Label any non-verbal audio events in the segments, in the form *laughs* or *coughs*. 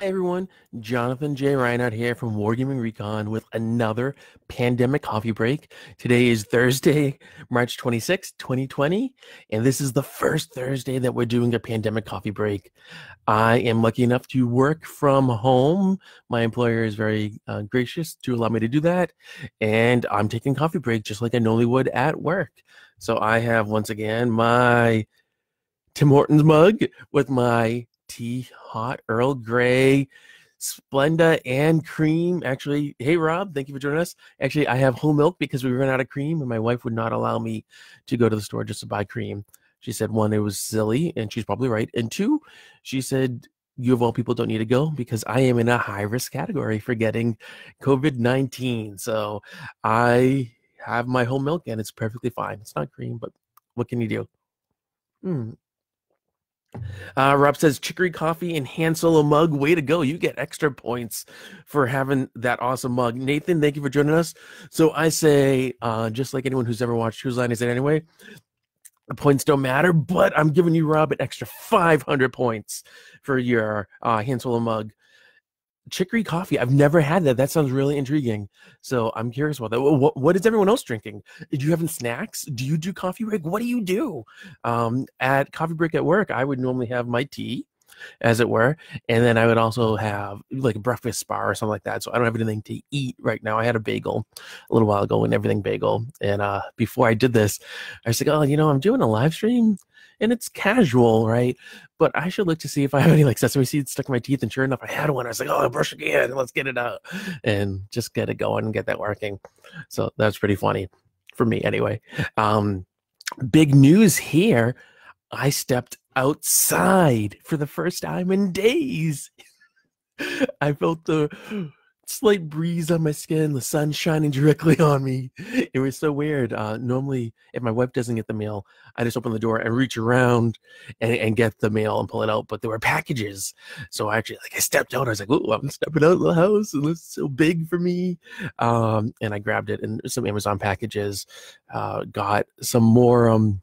Hi everyone, Jonathan J. Reinhart here from Wargaming Recon with another pandemic coffee break. Today is Thursday, March 26, 2020, and this is the first Thursday that we're doing a pandemic coffee break. I am lucky enough to work from home. My employer is very uh, gracious to allow me to do that, and I'm taking coffee break just like I normally would at work. So I have once again my Tim Hortons mug with my tea, hot Earl Grey, Splenda, and cream. Actually, hey Rob, thank you for joining us. Actually, I have whole milk because we ran out of cream, and my wife would not allow me to go to the store just to buy cream. She said one, it was silly, and she's probably right. And two, she said you of all people don't need to go because I am in a high risk category for getting COVID 19. So I have my whole milk and it's perfectly fine. It's not cream, but what can you do? Mm, uh, Rob says chicory coffee and Han Solo mug. Way to go. You get extra points for having that awesome mug. Nathan, thank you for joining us. So I say, uh, just like anyone who's ever watched Whose Line Is It Anyway, the points don't matter, but I'm giving you, Rob, an extra 500 points for your uh, Han Solo mug chicory coffee. I've never had that. That sounds really intriguing. So I'm curious about that. What, what is everyone else drinking? Do you have snacks? Do you do coffee break? What do you do? Um, at coffee break at work, I would normally have my tea, as it were, and then I would also have like a breakfast bar or something like that. So I don't have anything to eat right now. I had a bagel a little while ago and everything bagel. And uh, before I did this, I was like, oh, you know, I'm doing a live stream and it's casual, right? But I should look to see if I have any like sesame seeds stuck in my teeth. And sure enough, I had one. I was like, oh, brush again. Let's get it out and just get it going and get that working. So that's pretty funny for me anyway. Um, big news here. I stepped outside for the first time in days. *laughs* I felt the slight breeze on my skin, the sun shining directly *laughs* on me. It was so weird. Uh, normally, if my wife doesn't get the mail, I just open the door and reach around and, and, get the mail and pull it out. But there were packages, so I actually like I stepped out. I was like, "Oh, I'm stepping out of the house, and it's so big for me." Um, and I grabbed it and some Amazon packages. Uh, got some more um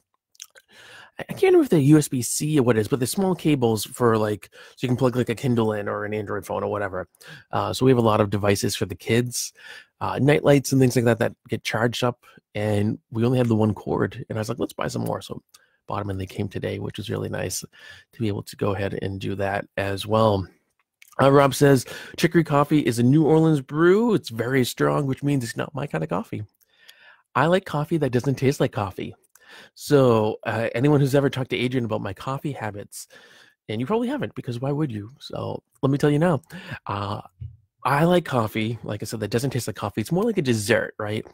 I can't remember if they're USB C or what it is, but the small cables for like so you can plug like a Kindle in or an Android phone or whatever. Uh, so we have a lot of devices for the kids, uh, night lights and things like that that get charged up, and we only had the one cord. And I was like, let's buy some more. So bought them and they came today, which was really nice to be able to go ahead and do that as well. Uh, Rob says chicory coffee is a New Orleans brew. It's very strong, which means it's not my kind of coffee. I like coffee that doesn't taste like coffee. So, uh, anyone who's ever talked to Adrian about my coffee habits, and you probably haven't because why would you? So, let me tell you now. Uh, I like coffee, like I said, that doesn't taste like coffee. It's more like a dessert, right?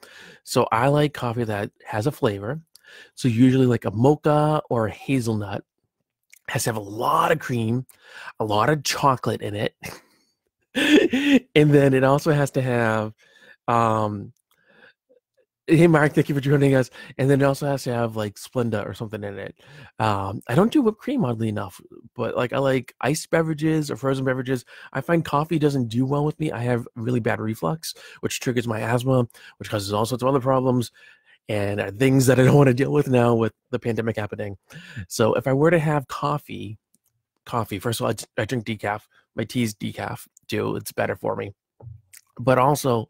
So, I like coffee that has a flavor. So, usually like a mocha or a hazelnut has to have a lot of cream, a lot of chocolate in it. *laughs* and then it also has to have um Hey Mark, thank you for joining us. And then it also has to have like Splenda or something in it. Um, I don't do whipped cream oddly enough, but like I like iced beverages or frozen beverages. I find coffee doesn't do well with me. I have really bad reflux, which triggers my asthma, which causes all sorts of other problems and uh, things that I don't want to deal with now with the pandemic happening. So if I were to have coffee, coffee, first of all, I, I drink decaf. My tea's decaf too. It's better for me. But also,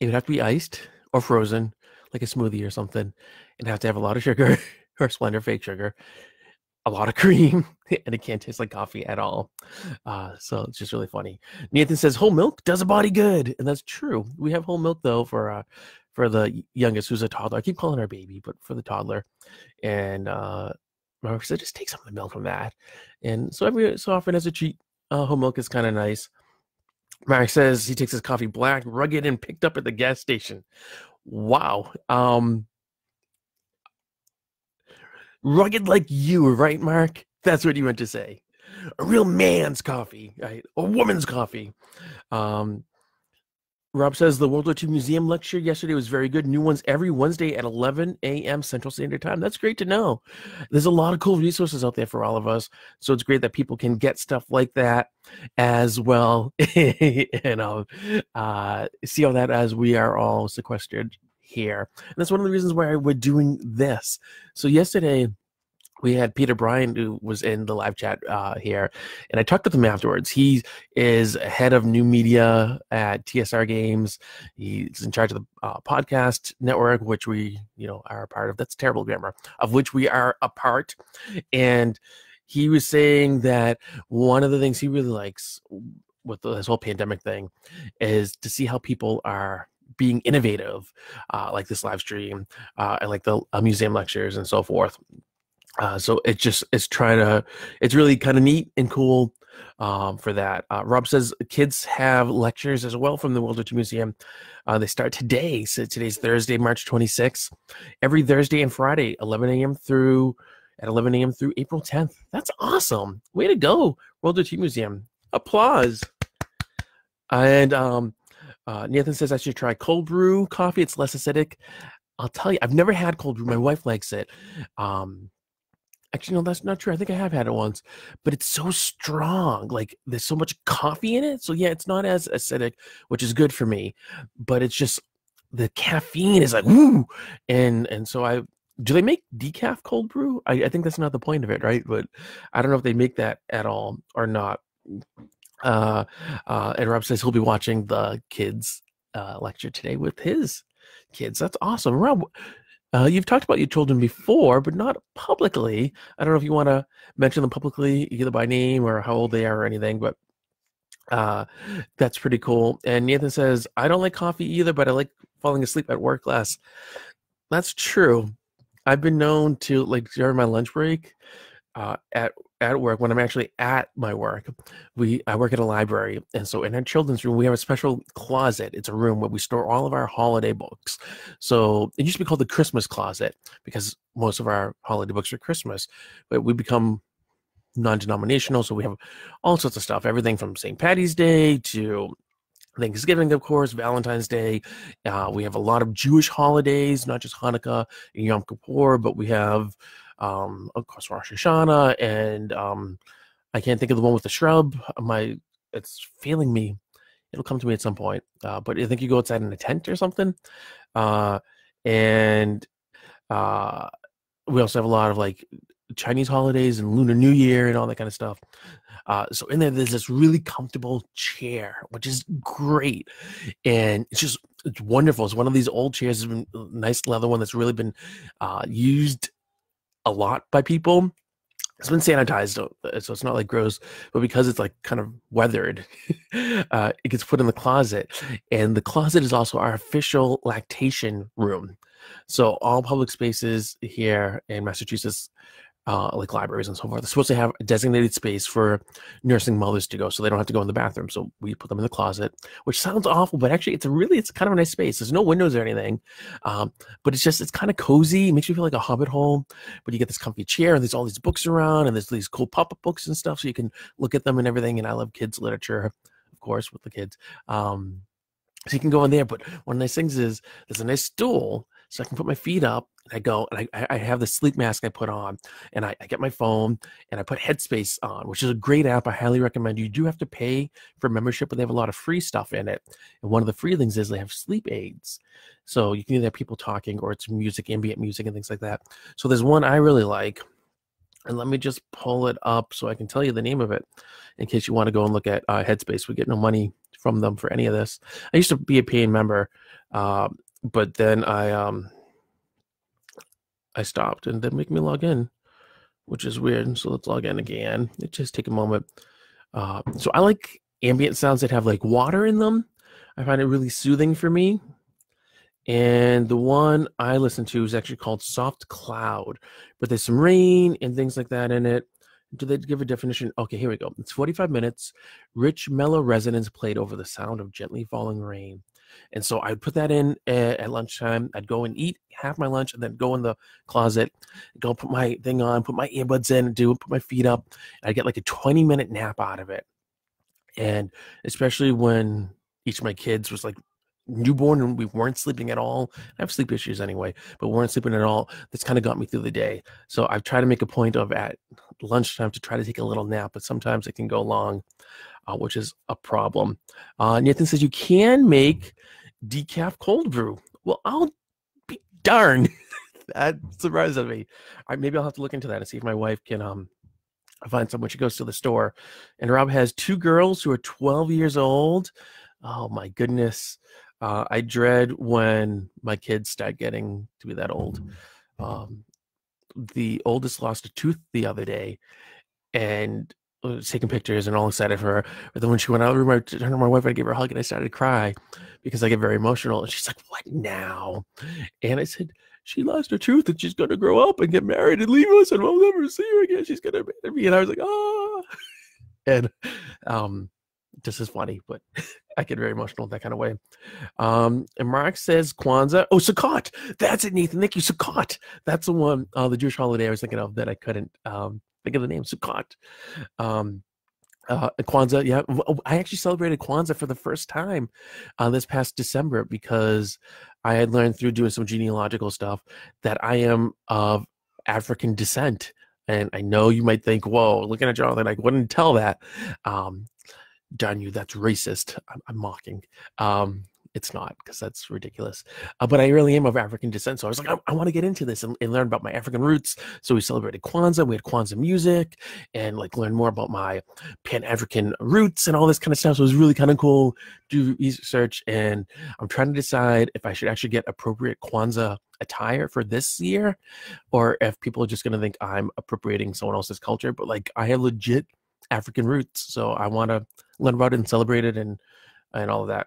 it would have to be iced or frozen, like a smoothie or something, and have to have a lot of sugar *laughs* or Splenda fake sugar, a lot of cream, *laughs* and it can't taste like coffee at all. Uh, so it's just really funny. Nathan says whole milk does a body good, and that's true. We have whole milk though for uh, for the youngest, who's a toddler. I keep calling her baby, but for the toddler, and uh, my wife said just take some of the milk from that. And so every so often as a treat, uh, whole milk is kind of nice. Mark says he takes his coffee black, rugged, and picked up at the gas station. Wow. Um, rugged like you, right, Mark? That's what you meant to say. A real man's coffee, right? A woman's coffee. Um, Rob says the World War II Museum lecture yesterday was very good. New ones every Wednesday at 11 a.m. Central Standard Time. That's great to know. There's a lot of cool resources out there for all of us. So it's great that people can get stuff like that as well. *laughs* and know, uh, see all that as we are all sequestered here. And that's one of the reasons why we're doing this. So yesterday, we had Peter Bryan who was in the live chat uh, here, and I talked with him afterwards. He is head of new media at TSR Games. He's in charge of the uh, podcast network, which we, you know, are a part of. That's terrible grammar. Of which we are a part, and he was saying that one of the things he really likes with this whole pandemic thing is to see how people are being innovative, uh, like this live stream uh, and like the uh, museum lectures and so forth. Uh, so it's just it's trying to it's really kind of neat and cool um, for that. Uh, Rob says kids have lectures as well from the World II Museum. Uh, they start today. So today's Thursday, March 26th. Every Thursday and Friday, 11 a.m. through at 11 a.m. through April 10th. That's awesome. Way to go, World II Museum. Applause. And um, uh, Nathan says I should try cold brew coffee. It's less acidic. I'll tell you, I've never had cold brew. My wife likes it. Um, Actually, no, that's not true. I think I have had it once, but it's so strong. Like there's so much coffee in it. So yeah, it's not as acidic, which is good for me. But it's just the caffeine is like woo, and and so I do they make decaf cold brew? I, I think that's not the point of it, right? But I don't know if they make that at all or not. Uh, uh, and Rob says he'll be watching the kids uh, lecture today with his kids. That's awesome. Rob, uh, you've talked about your children before, but not publicly. I don't know if you want to mention them publicly, either by name or how old they are or anything, but uh, that's pretty cool. And Nathan says, I don't like coffee either, but I like falling asleep at work less. That's true. I've been known to, like, during my lunch break, uh, at at work when I'm actually at my work. We I work at a library, and so in our children's room we have a special closet. It's a room where we store all of our holiday books. So it used to be called the Christmas closet because most of our holiday books are Christmas, but we become non-denominational, so we have all sorts of stuff, everything from St. Patty's Day to Thanksgiving, of course, Valentine's Day. Uh, we have a lot of Jewish holidays, not just Hanukkah and Yom Kippur, but we have um, of course Rosh Hashanah, and um, I can't think of the one with the shrub. My it's failing me. It'll come to me at some point. Uh, but I think you go outside in a tent or something. Uh, and uh, we also have a lot of like Chinese holidays and Lunar New Year and all that kind of stuff. Uh, so in there, there's this really comfortable chair, which is great, and it's just it's wonderful. It's one of these old chairs, nice leather one that's really been uh, used a lot by people. It's been sanitized, uh, so it's not like gross, but because it's like kind of weathered, *laughs* uh, it gets put in the closet. And the closet is also our official lactation room. So all public spaces here in Massachusetts uh, like libraries and so forth. They're supposed to have a designated space for nursing mothers to go, so they don't have to go in the bathroom. So we put them in the closet, which sounds awful, but actually, it's a really it's kind of a nice space. There's no windows or anything, um, but it's just it's kind of cozy. It makes you feel like a hobbit hole. But you get this comfy chair, and there's all these books around, and there's these cool pop up books and stuff, so you can look at them and everything. And I love kids literature, of course, with the kids. Um, so you can go in there. But one of the nice things is there's a nice stool so I can put my feet up and I go and I, I have the sleep mask I put on and I, I get my phone and I put Headspace on, which is a great app. I highly recommend. You do have to pay for membership, but they have a lot of free stuff in it. And one of the free things is they have sleep aids. So you can either have people talking or it's music, ambient music, and things like that. So there's one I really like. And let me just pull it up so I can tell you the name of it in case you want to go and look at uh, Headspace. We get no money from them for any of this. I used to be a paying member, uh, but then I um I stopped and didn't make me log in, which is weird. So let's log in again. It just take a moment. Uh, so I like ambient sounds that have like water in them. I find it really soothing for me. And the one I listen to is actually called Soft Cloud, but there's some rain and things like that in it. Do they give a definition? Okay, here we go. It's 45 minutes, rich, mellow resonance played over the sound of gently falling rain. And so I'd put that in at, lunchtime. I'd go and eat half my lunch and then go in the closet, go put my thing on, put my earbuds in, do put my feet up. I get like a 20 minute nap out of it. And especially when each of my kids was like newborn and we weren't sleeping at all. I have sleep issues anyway, but weren't sleeping at all. That's kind of got me through the day. So I've tried to make a point of at lunchtime to try to take a little nap, but sometimes it can go long, uh, which is a problem. Uh, Nathan says you can make decaf cold brew. Well, I'll be darned. *laughs* that surprises me. Maybe I'll have to look into that and see if my wife can um find someone. She goes to the store, and Rob has two girls who are 12 years old. Oh my goodness. Uh, I dread when my kids start getting to be that old. Um, the oldest lost a tooth the other day, and taking pictures and all excited for her. But then when she went out of the room, I turned to my wife and I gave her a hug and I started to cry because I get very emotional. And she's like, What now? And I said, She lost her tooth and she's going to grow up and get married and leave us and we'll never see her again. She's going to marry me. And I was like, Oh. *laughs* And um, this is funny, but *laughs* I get very emotional in that kind of way. Um, and Mark says Kwanzaa. Oh, Sukkot. That's it, Nathan. Thank you. Sukkot. That's the one, uh, the Jewish holiday I was thinking of that I couldn't um, think of the name. Sukkot. Um, uh, Kwanzaa, yeah. I actually celebrated Kwanzaa for the first time uh, this past December because I had learned through doing some genealogical stuff that I am of African descent. And I know you might think, whoa, looking at Jonathan, I wouldn't tell that. Um, darn you, that's racist. I'm, I'm mocking. Um, it's not because that's ridiculous. Uh, but I really am of African descent. So I was like, I, I want to get into this and, and, learn about my African roots. So we celebrated Kwanzaa. We had Kwanzaa music and like learn more about my Pan African roots and all this kind of stuff. So it was really kind of cool. Do research and I'm trying to decide if I should actually get appropriate Kwanzaa attire for this year or if people are just going to think I'm appropriating someone else's culture. But like I have legit African roots. So I want to learn about it and celebrate it and and all of that.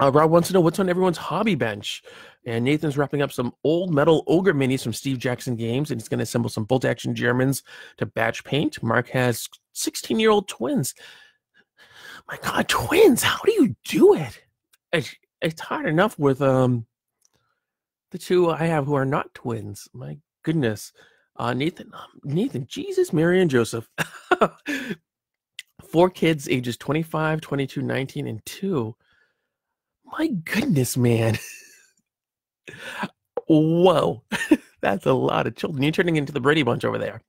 Uh, Rob wants to know what's on everyone's hobby bench. And Nathan's wrapping up some old metal ogre minis from Steve Jackson games, and he's going to assemble some bolt action Germans to batch paint. Mark has 16 year old twins. My God, twins! How do you do it? It's, it's hard enough with um the two I have who are not twins. My goodness, uh, Nathan, um, Nathan, Jesus, Mary, and Joseph. *laughs* Four kids, ages 25, 22, 19, and two my goodness, man. Whoa. *laughs* That's a lot of children. You're turning into the Brady Bunch over there.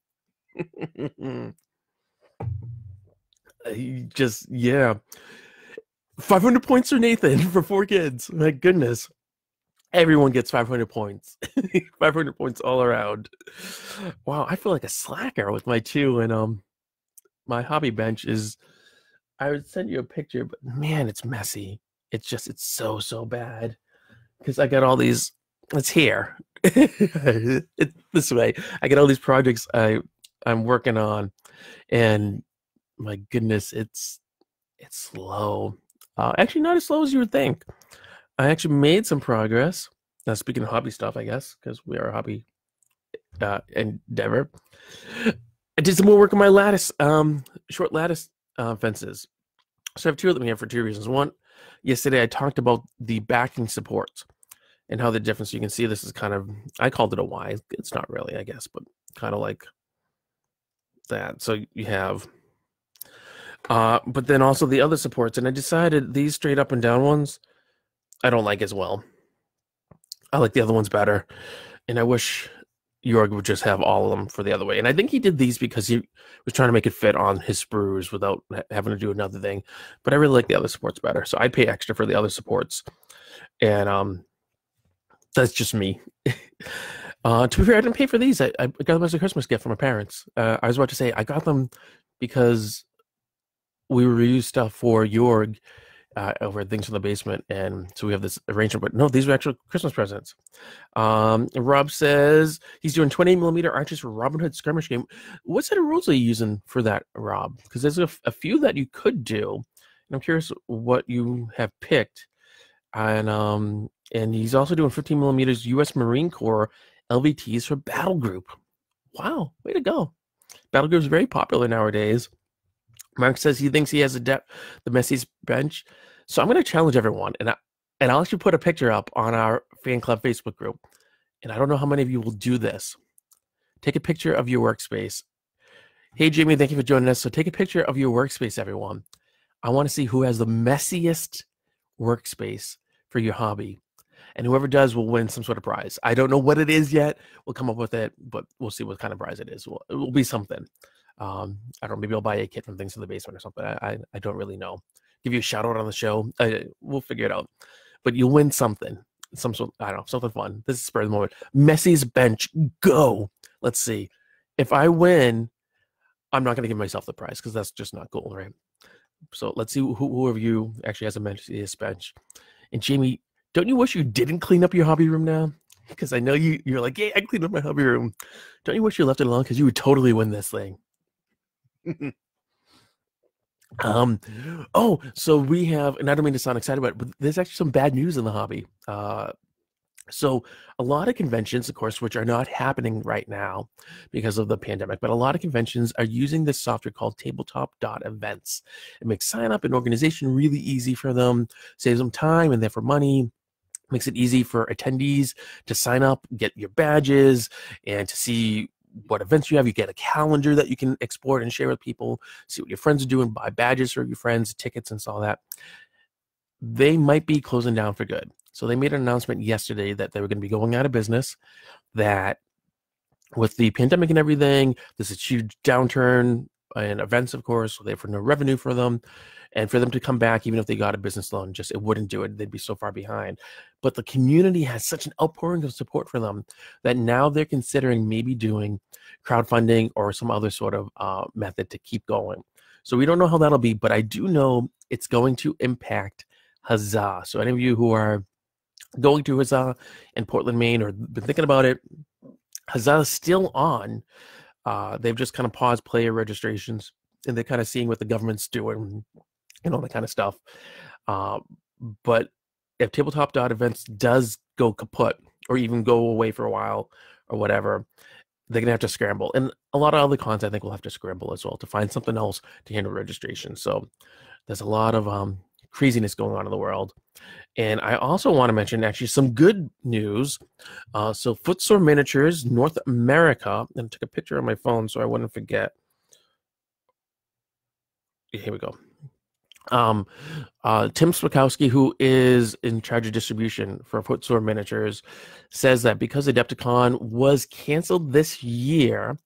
Just, yeah. 500 points for Nathan *laughs* for four kids. My goodness. Everyone gets 500 points. *laughs* 500 points all around. Wow, I feel like a slacker with my two. And um, my hobby bench is, I would send you a picture, but man, it's messy it's just it's so so bad because I got all these. It's here. *laughs* it's this way. I get all these projects I I'm working on, and my goodness, it's it's slow. Uh, actually, not as slow as you would think. I actually made some progress. Now, speaking of hobby stuff, I guess because we are a hobby uh, endeavor. I did some more work on my lattice, um, short lattice uh, fences. So I have two of them here for two reasons. One, yesterday I talked about the backing supports and how the difference you can see this is kind of I called it a Y. It's not really, I guess, but kind of like that. So you have uh but then also the other supports and I decided these straight up and down ones I don't like as well. I like the other ones better. And I wish Jorg would just have all of them for the other way. And I think he did these because he was trying to make it fit on his sprues without having to do another thing. But I really like the other supports better. So I'd pay extra for the other supports. And um that's just me. *laughs* uh to be fair, I didn't pay for these. I, I got them as a Christmas gift from my parents. Uh, I was about to say I got them because we reviewed stuff for Jorg uh, over things from the basement, and so we have this arrangement. But no, these are actual Christmas presents. Um, Rob says he's doing 20 millimeter arches for Robin Hood skirmish game. What set of rules are you using for that, Rob? Because there's a, few that you could do, and I'm curious what you have picked. And um, and he's also doing 15 millimeters U.S. Marine Corps LVTs for Battle Group. Wow, way to go! Battle Group is very popular nowadays. Mark says he thinks he has a depth the Messi's bench. So I'm going to challenge everyone, and I, and I'll actually put a picture up on our fan club Facebook group. And I don't know how many of you will do this. Take a picture of your workspace. Hey Jamie, thank you for joining us. So take a picture of your workspace, everyone. I want to see who has the messiest workspace for your hobby. And whoever does will win some sort of prize. I don't know what it is yet. We'll come up with it, but we'll see what kind of prize it is. it will be something. Um, I don't know. Maybe I'll buy a kit from Things in the Basement or something. I, I, I don't really know. Give you a shout out on the show. I, we'll figure it out. But you'll win something. some sort. I don't know something fun. This is spur of the moment. Messi's bench go. Let's see. If I win, I'm not going to give myself the prize because that's just not cool, right? So let's see who, who of you actually has a Messi's bench. And Jamie, don't you wish you didn't clean up your hobby room now? Because I know you you're like, yeah, I cleaned up my hobby room. Don't you wish you left it alone? Because you would totally win this thing. Um oh so we have and i don't mean to sound excited about it but there's actually some bad news in the hobby. Uh so a lot of conventions of course which are not happening right now because of the pandemic but a lot of conventions are using this software called tabletop dot events it makes sign up and organization really easy for them saves them time and therefore money makes it easy for attendees to sign up get your badges and to see what events you have. You get a calendar that you can export and share with people, see what your friends are doing, buy badges for your friends, tickets, and all that. They might be closing down for good. So they made an announcement yesterday that they were going to be going out of business, that with the pandemic and everything, there's a huge downturn in events, of course, they have no revenue for them and for them to come back even if they got a business loan just it wouldn't do it they'd be so far behind. But the community has such an outpouring of support for them that now they're considering maybe doing crowdfunding or some other sort of uh, method to keep going. So we don't know how that'll be but i do know it's going to impact huzzah. So any of you who are going to huzzah in portland maine or been thinking about it huzzah is still on uh, they've just kind of paused player registrations and they're kind of seeing what the government's doing and all that kind of stuff. Uh, but if tabletop dot events does go kaput or even go away for a while or whatever, they're gonna have to scramble. And a lot of other cons I think will have to scramble as well to find something else to handle registration. So there's a lot of um, craziness going on in the world. And I also want to mention actually some good news. Uh, so Footsore Miniatures North America, and I took a picture on my phone so I wouldn't forget. Here we go um, uh, Tim Swakowski, who is in charge of distribution for Footsore Miniatures, says that because Adepticon was canceled this year,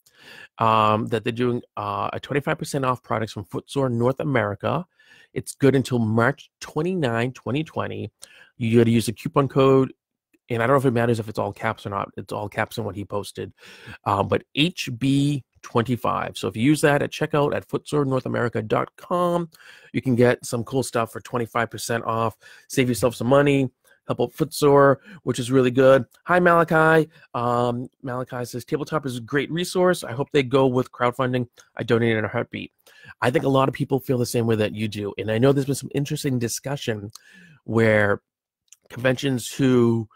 um, that they're doing uh, a 25% off products from Footsore North America. It's good until March 29, 2020. You got to use the coupon code, and I don't know if it matters if it's all caps or not. It's all caps in what he posted. Um, but HB 25. So if you use that at checkout at footsorenorthamerica.com, you can get some cool stuff for 25% off, save yourself some money, help out Footsore, which is really good. Hi, Malachi. Um, Malachi says tabletop is a great resource. I hope they go with crowdfunding. I donate in a heartbeat. I think a lot of people feel the same way that you do. And I know there's been some interesting discussion where conventions who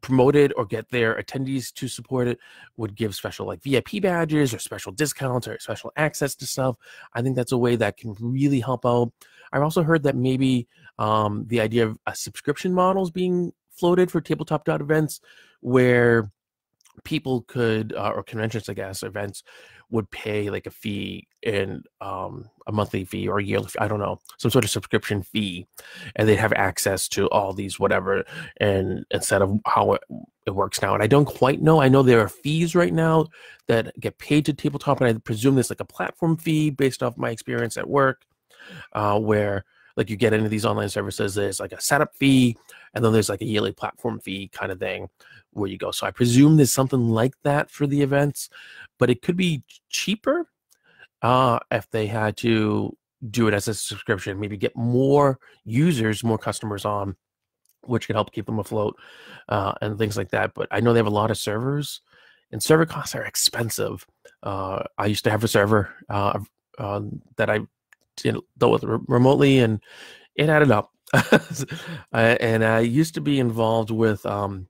promote it or get their attendees to support it would give special like VIP badges or special discounts or special access to stuff. I think that's a way that can really help out. I've also heard that maybe um, the idea of a subscription models being floated for tabletop events where people could uh, or conventions i guess events would pay like a fee and um, a monthly fee or a yearly fee, I don't know, some sort of subscription fee, and they'd have access to all these whatever, and instead of how it, it works now. And I don't quite know. I know there are fees right now that get paid to tabletop, and I presume there's like a platform fee based off my experience at work, uh, where like you get into these online services, there's like a setup fee, and then there's like a yearly platform fee kind of thing where you go. So I presume there's something like that for the events, but it could be cheaper uh, if they had to do it as a subscription, maybe get more users, more customers on, which could help keep them afloat uh, and things like that. But I know they have a lot of servers, and server costs are expensive. Uh, I used to have a server uh, um, that I dealt with remotely, and it added up. *laughs* and I used to be involved with um,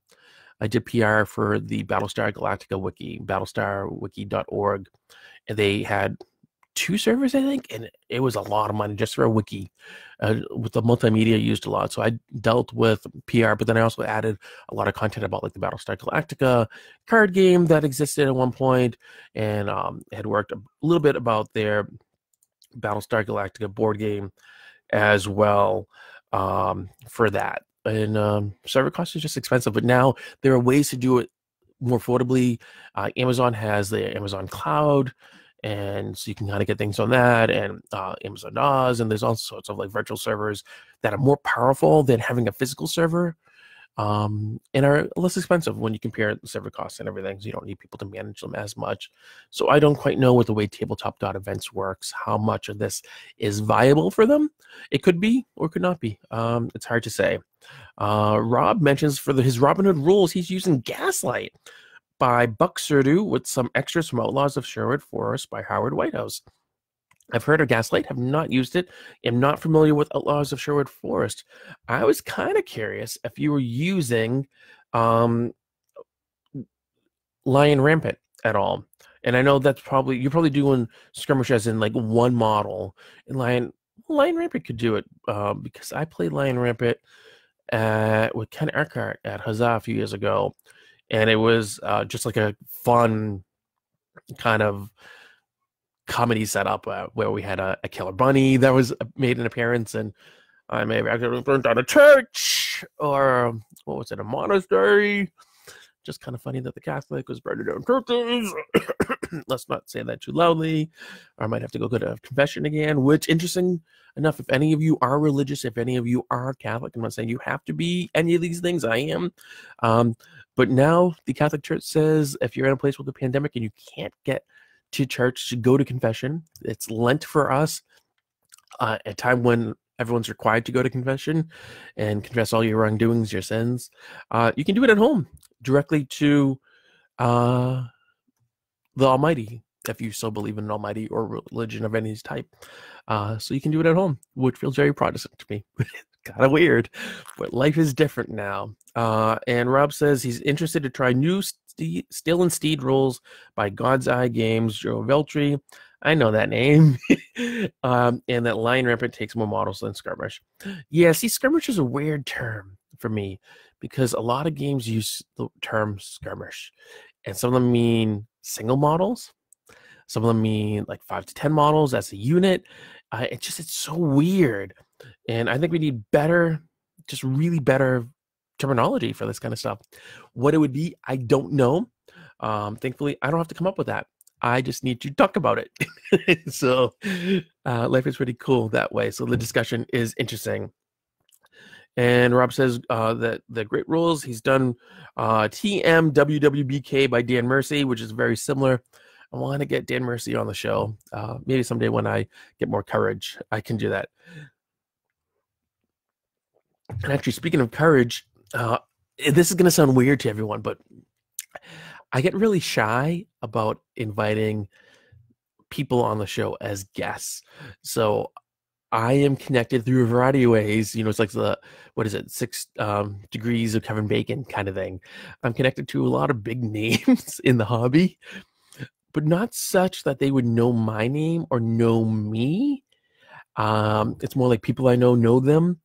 I did PR for the Battlestar Galactica wiki, battlestarwiki.org, and they had two servers, I think, and it was a lot of money just for a wiki. Uh, with the multimedia used a lot, so I dealt with PR, but then I also added a lot of content about like the Battlestar Galactica card game that existed at one point, and um, had worked a little bit about their Battlestar Galactica board game as well um, for that and um, server cost is just expensive. But now there are ways to do it more affordably. Uh, Amazon has the Amazon Cloud, and so you can kind of get things on that, and uh, Amazon does, and there's all sorts of like virtual servers that are more powerful than having a physical server. Um, and are less expensive when you compare the server costs and everything. So you don't need people to manage them as much. So I don't quite know what the way tabletop events works, how much of this is viable for them. It could be or could not be. Um, it's hard to say. Uh, Rob mentions for the, his Robinhood rules, he's using Gaslight by Buck Surdu with some extras from Outlaws of Sherwood Forest by Howard Whitehouse. I've heard of Gaslight, have not used it, am not familiar with Outlaws of Sherwood Forest. I was kind of curious if you were using um, Lion Rampant at all. And I know that's probably you're probably doing skirmish as in like one model. And Lion Lion Rampant could do it uh, because I played Lion Rampant at, with Ken Eckhart at Huzzah a few years ago, and it was uh, just like a fun kind of comedy setup uh, where we had a, a, killer bunny that was uh, made an appearance, and I may have actually burned down a church or what was it, a monastery. Just kind of funny that the Catholic was burning down churches. *coughs* Let's not say that too loudly. I might have to go go to confession again. Which, interesting enough, if any of you are religious, if any of you are Catholic, I'm not saying you have to be any of these things. I am. Um, but now the Catholic Church says if you're in a place with a pandemic and you can't get to church to go to confession. It's Lent for us, uh, a time when everyone's required to go to confession and confess all your wrongdoings, your sins. Uh, you can do it at home directly to uh, the Almighty, if you so believe in an Almighty or religion of any type. Uh, so you can do it at home, which feels very Protestant to me. *laughs* kind of weird, but life is different now. Uh, and Rob says he's interested to try new Ste- Steel and Steed rules by God's Eye Games, Joe Veltri. I know that name. *laughs* um, and that Lion Rampant takes more models than Skirmish. Yeah, see, Skirmish is a weird term for me because a lot of games use the term Skirmish, and some of them mean single models. Some of them mean like five to 10 models as a unit. Uh, it's just, it's so weird. And I think we need better, just really better terminology for this kind of stuff. What it would be, I don't know. Um, thankfully, I don't have to come up with that. I just need to talk about it. *laughs* so uh, life is pretty cool that way. So the discussion is interesting. And Rob says uh, that the great rules he's done uh, TMWWBK by Dan Mersey, which is very similar. I want to get Dan Mersey on the show. Uh, maybe someday when I get more courage, I can do that. And actually, speaking of courage, uh, this is going to sound weird to everyone, but I get really shy about inviting people on the show as guests. So I am connected through a variety of ways. You know, it's like the what is it, six um, degrees of Kevin Bacon kind of thing. I'm connected to a lot of big *laughs* names in the hobby, but not such that they would know my name or know me. Um, it's more like people I know know them,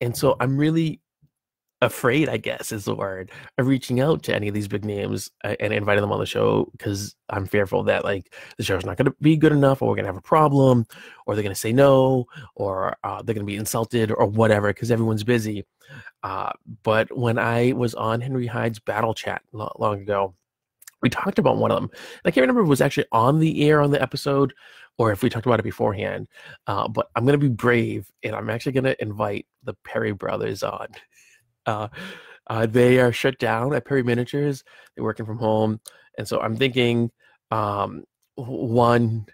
and so I'm really afraid, I guess is the word, of reaching out to any of these big names uh, and inviting them on the show because I'm fearful that like the show's not going to be good enough, or we're going to have a problem, or they're going to say no, or uh, they're going to be insulted, or whatever because everyone's busy. Uh, but when I was on Henry Hyde's Battle Chat not long ago, we talked about one of them. I can't remember if it was actually on the air on the episode or if we talked about it beforehand. Uh, but I'm going to be brave and I'm actually going to invite the Perry brothers on. Uh, uh, they are shut down at Perry Miniatures. They're working from home, and so I'm thinking um, one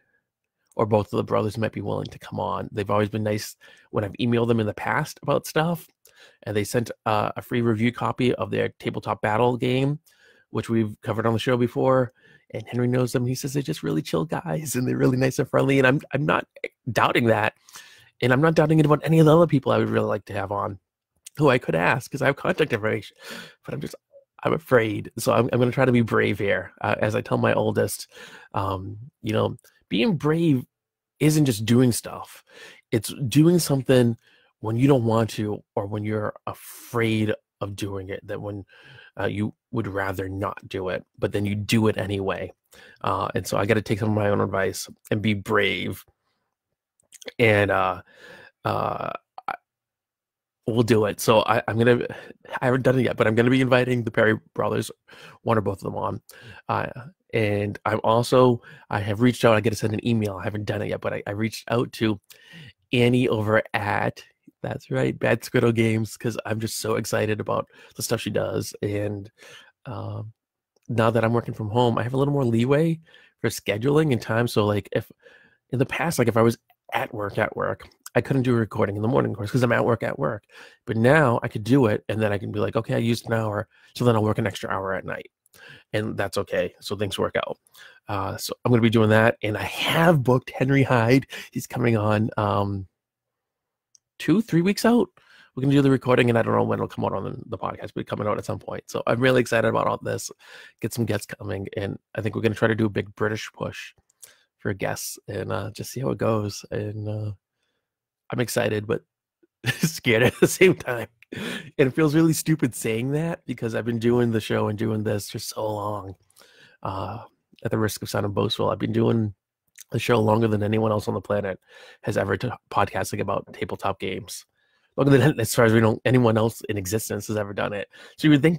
or both of the brothers might be willing to come on. They've always been nice when I've emailed them in the past about stuff, and they sent uh, a free review copy of their tabletop battle game, which we've covered on the show before. And Henry knows them. He says they're just really chill guys, and they're really nice and friendly. And I'm I'm not doubting that, and I'm not doubting it about any of the other people I would really like to have on who I could ask because I have contact information, but I'm just I'm afraid. So I'm I'm going to try to be brave here, uh, as I tell my oldest. Um, you know, being brave isn't just doing stuff; it's doing something when you don't want to or when you're afraid of doing it. That when uh, you would rather not do it, but then you do it anyway. Uh, and so I got to take some of my own advice and be brave. And uh, uh, we'll do it. So I, am gonna. I haven't done it yet, but I'm gonna be inviting the Perry brothers, one or both of them on. Uh, and I'm also I have reached out. I get to send an email. I haven't done it yet, but I, I reached out to Annie over at That's right, Bad Squiddo Games, because I'm just so excited about the stuff she does. And um, now that I'm working from home, I have a little more leeway for scheduling and time. So, like, if in the past, like if I was at work at work, I couldn't do a recording in the morning, of course, because I'm at work at work. But now I could do it, and then I can be like, okay, I used an hour, so then I'll work an extra hour at night, and that's okay. So things work out. Uh, so I'm going to be doing that, and I have booked Henry Hyde. He's coming on um, two, three weeks out. We're going to do the recording, and I don't know when it'll come out on the, the podcast, but coming out at some point. So I'm really excited about all this. Get some guests coming, and I think we're going to try to do a big British push for guests and uh, just see how it goes. And uh, I'm excited, but *laughs* scared at the same time. And it feels really stupid saying that because I've been doing the show and doing this for so long. Uh, at the risk of sounding boastful, I've been doing the show longer than anyone else on the planet has ever t- podcasting about tabletop games. Longer than as far as we know, anyone else in existence has ever done it. So you would think,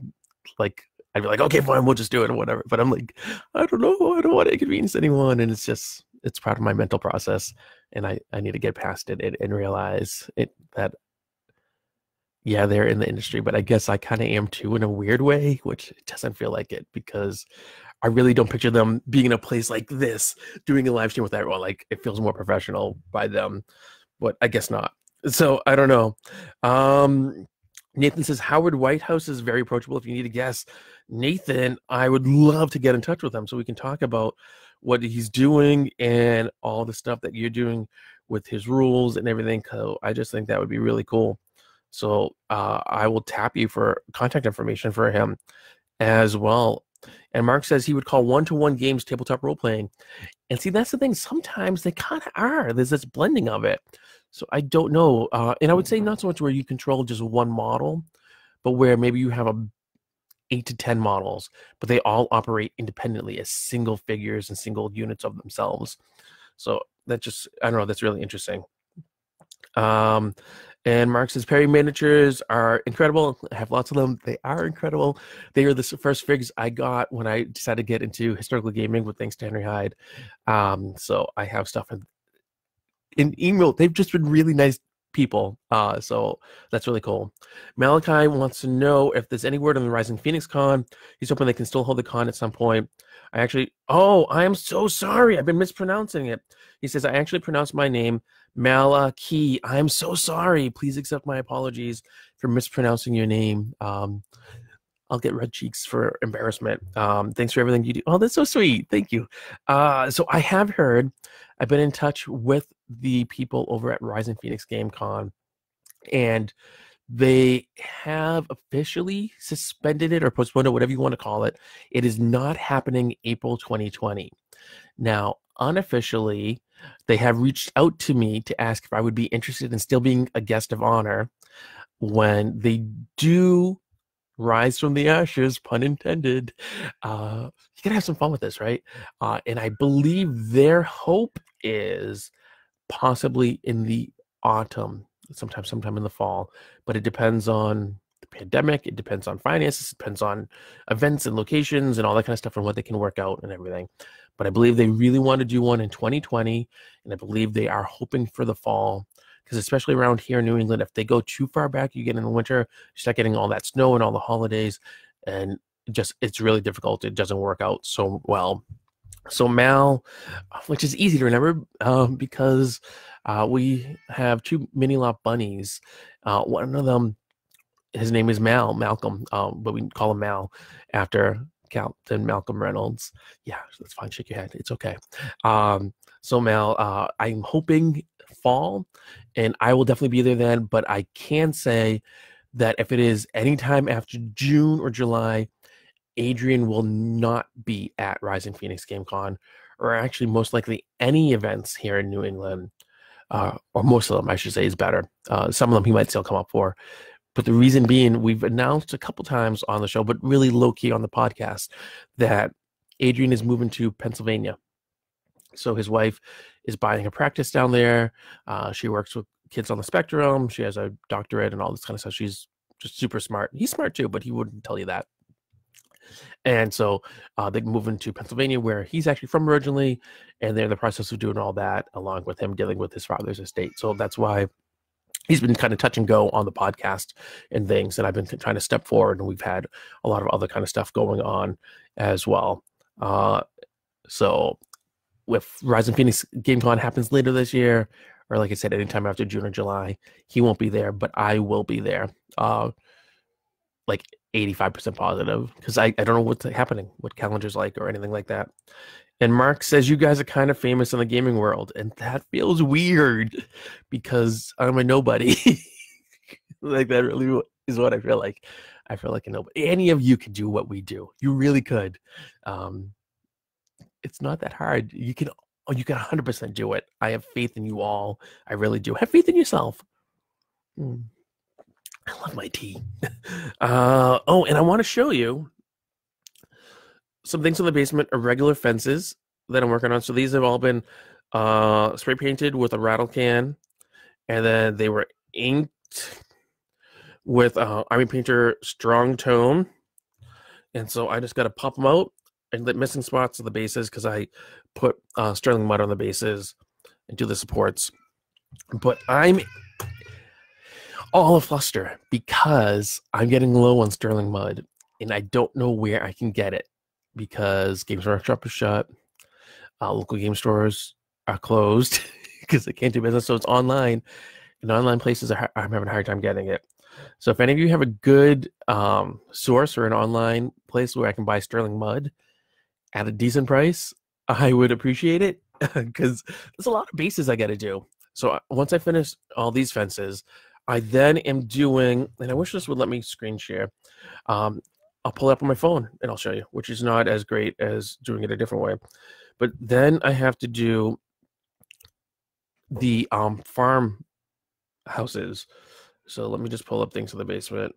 like, I'd be like, okay, fine, we'll just do it or whatever. But I'm like, I don't know, I don't want to inconvenience anyone, and it's just it's part of my mental process and I, I need to get past it and, and realize it that yeah, they're in the industry, but I guess I kind of am too in a weird way, which doesn't feel like it because I really don't picture them being in a place like this doing a live stream with everyone. Like it feels more professional by them, but I guess not. So I don't know. Um, Nathan says Howard Whitehouse is very approachable. If you need a guest, Nathan, I would love to get in touch with him so we can talk about what he's doing and all the stuff that you're doing with his rules and everything. So I just think that would be really cool. So uh, I will tap you for contact information for him as well. And Mark says he would call one to one games tabletop role playing. And see, that's the thing. Sometimes they kind of are. There's this blending of it. So I don't know. Uh, and I would say not so much where you control just one model, but where maybe you have a eight to 10 models, but they all operate independently as single figures and single units of themselves. So that just, I don't know, that's really interesting. Um, and Mark says Perry miniatures are incredible. I have lots of them. They are incredible. They are the first figs I got when I decided to get into historical gaming with thanks to Henry Hyde. Um, so I have stuff in, in email. They've just been really nice people. Uh, so that's really cool. Malachi wants to know if there's any word on the Rising Phoenix Con. He's hoping they can still hold the con at some point. I actually, oh, I am so sorry. I've been mispronouncing it. He says, I actually pronounced my name Malachi. I'm so sorry. Please accept my apologies for mispronouncing your name. Um, I'll get red cheeks for embarrassment. Um, thanks for everything you do. Oh, that's so sweet. Thank you. Uh, so I have heard, I've been in touch with the people over at Rising Phoenix Game Con, and they have officially suspended it or postponed it, whatever you want to call it. It is not happening April 2020. Now, unofficially, they have reached out to me to ask if I would be interested in still being a guest of honor when they do rise from the ashes, pun intended. Uh, you gotta have some fun with this, right? Uh, and I believe their hope is possibly in the autumn, sometime, sometime in the fall, but it depends on the pandemic. It depends on finances. It depends on events and locations and all that kind of stuff and what they can work out and everything. But I believe they really want to do one in 2020, and I believe they are hoping for the fall because especially around here in New England, if they go too far back, you get in the winter, you start getting all that snow and all the holidays, and just it's really difficult. It doesn't work out so well. So Mal, which is easy to remember um, because uh, we have two mini lop bunnies. Uh, one of them, his name is Mal Malcolm, um, but we call him Mal after Captain Malcolm Reynolds. Yeah, that's fine. Shake your head. It's okay. Um, so Mal, uh, I'm hoping fall, and I will definitely be there then. But I can say that if it is anytime after June or July, Adrian will not be at Rising Phoenix Game Con, or actually most likely any events here in New England, uh, or most of them, I should say, is better. Uh, some of them he might still come up for. But the reason being, we've announced a couple times on the show, but really low key on the podcast, that Adrian is moving to Pennsylvania. So his wife is buying a practice down there. Uh, she works with kids on the spectrum. She has a doctorate and all this kind of stuff. She's just super smart. He's smart too, but he wouldn't tell you that. And so uh, they move into Pennsylvania, where he's actually from originally, and they're in the process of doing all that, along with him dealing with his father's estate. So that's why he's been kind of touch and go on the podcast and things and i've been trying to step forward and we've had a lot of other kind of stuff going on as well uh, so with Rising Phoenix GameCon happens later this year, or like I said, anytime after June or July, he won't be there, but I will be there. Uh, like 85% positive because I, I don't know what's happening, what calendar's like, or anything like that. And Mark says you guys are kind of famous in the gaming world, and that feels weird because I'm a nobody. *laughs* like that really is what I feel like. I feel like a nobody. Any of you could do what we do. You really could. Um, it's not that hard. You can oh, you can 100% do it. I have faith in you all. I really do. Have faith in yourself. Mm. I love my tea. *laughs* Uh, oh, and I want to show you some things in the basement are regular fences that I'm working on. So these have all been uh, spray painted with a rattle can, and then they were inked with uh, Army Painter Strong Tone. And so I just got to pop them out and missing spots of the bases because I put uh, Stirland Mud on the bases and do the supports. But I'm all a fluster because I'm getting low on Stirland Mud and I don't know where I can get it because Games Workshop is shut. Uh, local game stores are closed *laughs* because they can't do business. So it's online, and online places are, I'm having a hard time getting it. So if any of you have a good um, source or an online place where I can buy Stirland Mud at a decent price, I would appreciate it because there's a lot of bases I got to do. So uh, once I finish all these fences, I then am doing, and I wish this would let me screen share. Um, I'll pull it up on my phone and I'll show you, which is not as great as doing it a different way. But then I have to do the um, farm houses. So let me just pull up things in the basement.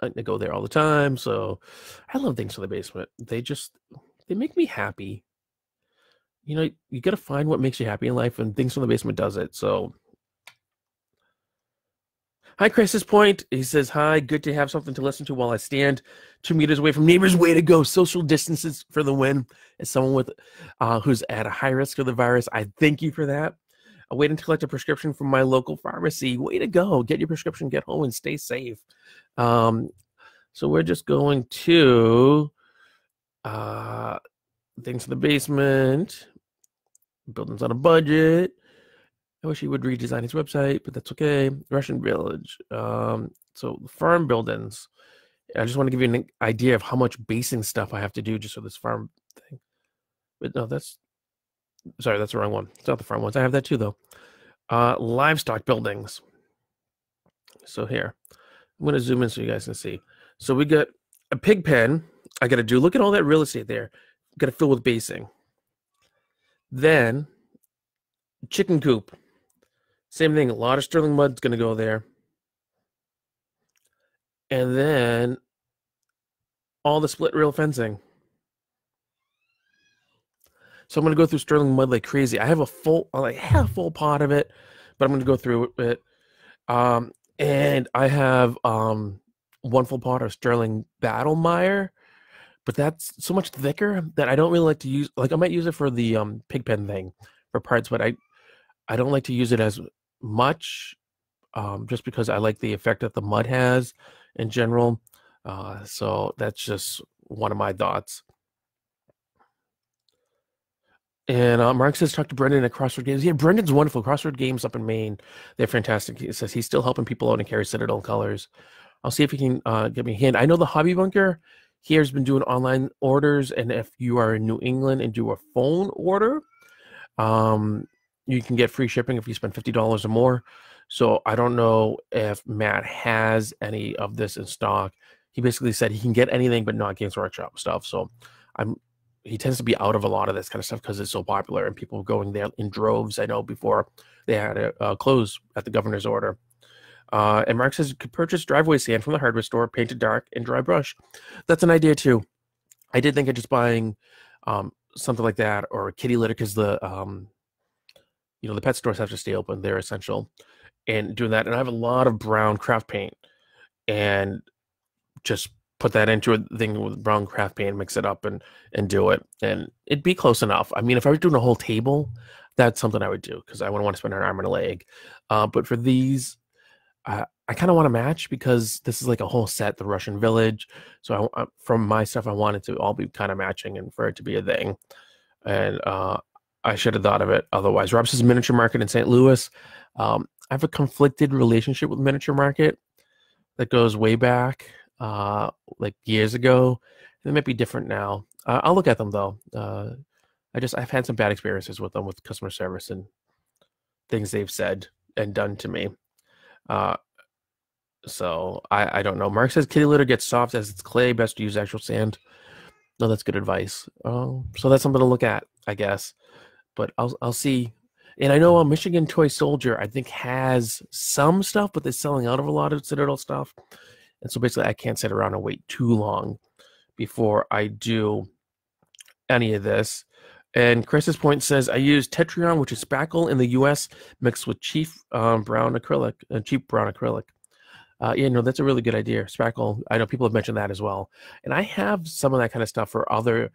I go there all the time, so I love things in the basement. They just they make me happy. You know, you got to find what makes you happy in life, and things from the basement does it. So Hi, Chris's point. He says, Hi, good to have something to listen to while I stand two meters away from neighbors. Way to go. Social distances for the win. As someone with uh, who's at a high risk of the virus, I thank you for that. I wait until I collect a prescription from my local pharmacy. Way to go. Get your prescription, get home, and stay safe. Um, so we're just going to uh, things in the basement, buildings on a budget. I wish he would redesign his website, but that's okay. Russian Village. Um, so farm buildings. I just want to give you an idea of how much basing stuff I have to do just for this farm thing. But no, that's sorry, that's the wrong one. It's not the farm ones. I have that too though. Uh, livestock buildings. So here, I'm going to zoom in so you guys can see. So we got a pig pen. I got to do. Look at all that real estate there. Got to fill with basing. Then chicken coop. Same thing. A lot of Stirland Mud's going to go there. And then all the split rail fencing. So I'm going to go through sterling mud like crazy. I have a full, like half full pot of it, but I'm going to go through it. Um, and I have um, one full pot of sterling battle mire, but that's so much thicker that I don't really like to use. Like I might use it for the um, pig pen thing for parts, but I I don't like to use it as much um, just because I like the effect that the mud has in general. Uh, so that's just one of my thoughts. And uh, Mark says, talk to Brendan at Crossroad Games. Yeah, Brendan's wonderful. Crossroad Games up in Maine. They're fantastic. He says he's still helping people out in Cary Citadel colors. I'll see if he can uh, give me a hand. I know the Hobby Bunker here has been doing online orders. And if you are in New England and do a phone order, um, you can get free shipping if you spend $50 or more. So I don't know if Matt has any of this in stock. He basically said he can get anything but not Games Workshop stuff. So I'm he tends to be out of a lot of this kind of stuff because it's so popular and people going there in droves. I know before they had to uh, close at the governor's order. Uh, and Mark says you could purchase driveway sand from the hardware store, painted dark, and dry brush. That's an idea too. I did think of just buying um, something like that or a kitty litter because the um, you know the pet stores have to stay open they're essential and doing that and i have a lot of brown craft paint and just put that into a thing with brown craft paint mix it up and and do it and it'd be close enough i mean if i was doing a whole table that's something i would do because i wouldn't want to spend an arm and a leg uh, but for these I, I kind of want to match because this is like a whole set, the Russian Village. So I, uh, from my stuff, I wanted to all be kind of matching and for it to be a thing. And uh, I should have thought of it otherwise. Rob's miniature market in St. Louis. Um, I have a conflicted relationship with miniature market that goes way back, uh, like years ago. It might be different now. Uh, I'll look at them though. Uh, I just I've had some bad experiences with them with customer service and things they've said and done to me. Uh, so I, I don't know. Mark says kitty litter gets soft as it's clay. Best to use actual sand. No, that's good advice. Um, so that's something to look at, I guess. But I'll I'll see. And I know a Michigan Toy Soldier I think has some stuff, but they're selling out of a lot of Citadel stuff. And so basically, I can't sit around and wait too long before I do any of this. And Chris's point says I use Tetrion, which is spackle in the U.S. mixed with cheap um, brown acrylic, uh, cheap brown acrylic. Uh, yeah, no, that's a really good idea. Spackle. I know people have mentioned that as well, and I have some of that kind of stuff for other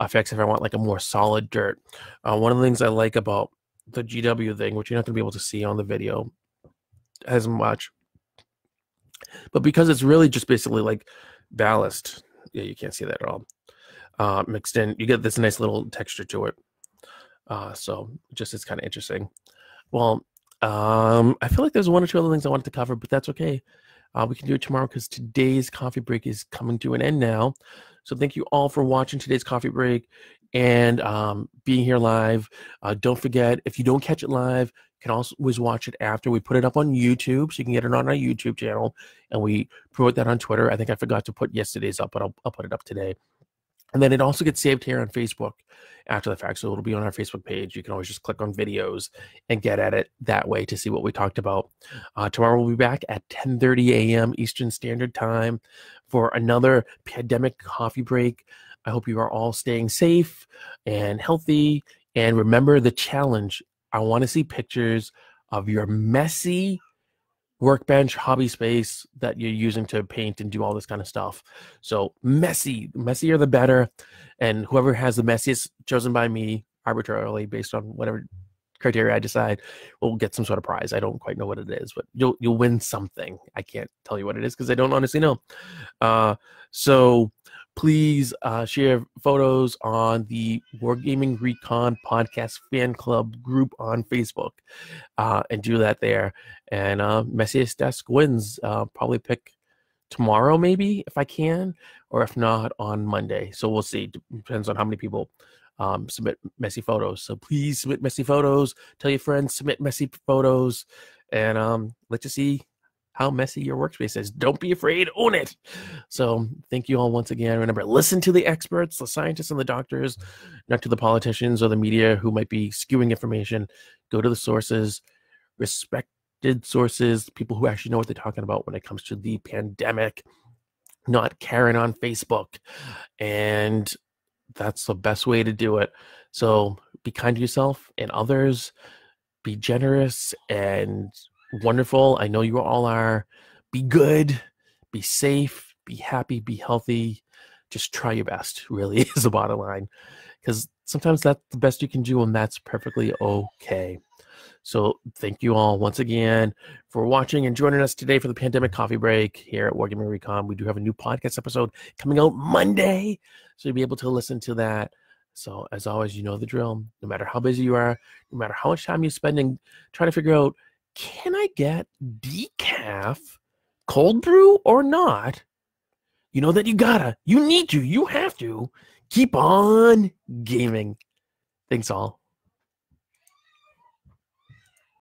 effects if I want like a more solid dirt. Uh, one of the things I like about the GW thing, which you're not going to be able to see on the video as much, but because it's really just basically like ballast. Yeah, you can't see that at all. Uh, mixed in, you get this nice little texture to it. Uh, so just it's kind of interesting. Well, um, I feel like there's one or two other things I wanted to cover, but that's okay. Uh, we can do it tomorrow because today's coffee break is coming to an end now. So thank you all for watching today's coffee break and um, being here live. Uh, don't forget, if you don't catch it live, you can always watch it after. We put it up on YouTube, so you can get it on our YouTube channel, and we promote that on Twitter. I think I forgot to put yesterday's up, but I'll, I'll put it up today. And then it also gets saved here on Facebook after the fact. So it'll be on our Facebook page. You can always just click on videos and get at it that way to see what we talked about. Uh, tomorrow we'll be back at 10:30 a.m. Eastern Standard Time for another pandemic coffee break. I hope you are all staying safe and healthy. And remember the challenge. I want to see pictures of your messy workbench, hobby space that you're using to paint and do all this kind of stuff. So messy, messier the better. And whoever has the messiest chosen by me arbitrarily based on whatever criteria I decide will get some sort of prize. I don't quite know what it is, but you'll you'll win something. I can't tell you what it is because I don't honestly know. Uh, so please uh, share photos on the Wargaming Recon podcast fan club group on Facebook uh, and do that there. And uh, Messiest Desk wins. Uh, probably pick tomorrow, maybe, if I can, or if not, on Monday. So we'll see. Depends on how many people um, submit messy photos. So please submit messy photos. Tell your friends, submit messy photos. And um, let's just see how messy your workspace is. Don't be afraid, own it. So, thank you all once again. Remember, listen to the experts, the scientists and the doctors, not to the politicians or the media who might be skewing information. Go to the sources, respected sources, people who actually know what they're talking about when it comes to the pandemic, not Karen on Facebook. And that's the best way to do it. So, be kind to yourself and others, be generous and wonderful. I know you all are. Be good, be safe, be happy, be healthy. Just try your best, *laughs* really, is the bottom line. Because sometimes that's the best you can do, and that's perfectly okay. So, thank you all once again for watching and joining us today for the pandemic coffee break here at Wargaming Recon. We do have a new podcast episode coming out Monday, so you'll be able to listen to that. So, as always, you know the drill. No matter how busy you are, no matter how much time you're spending trying to figure out can I get decaf cold brew or not? You know that you gotta, you need to, you have to keep on gaming. Thanks all.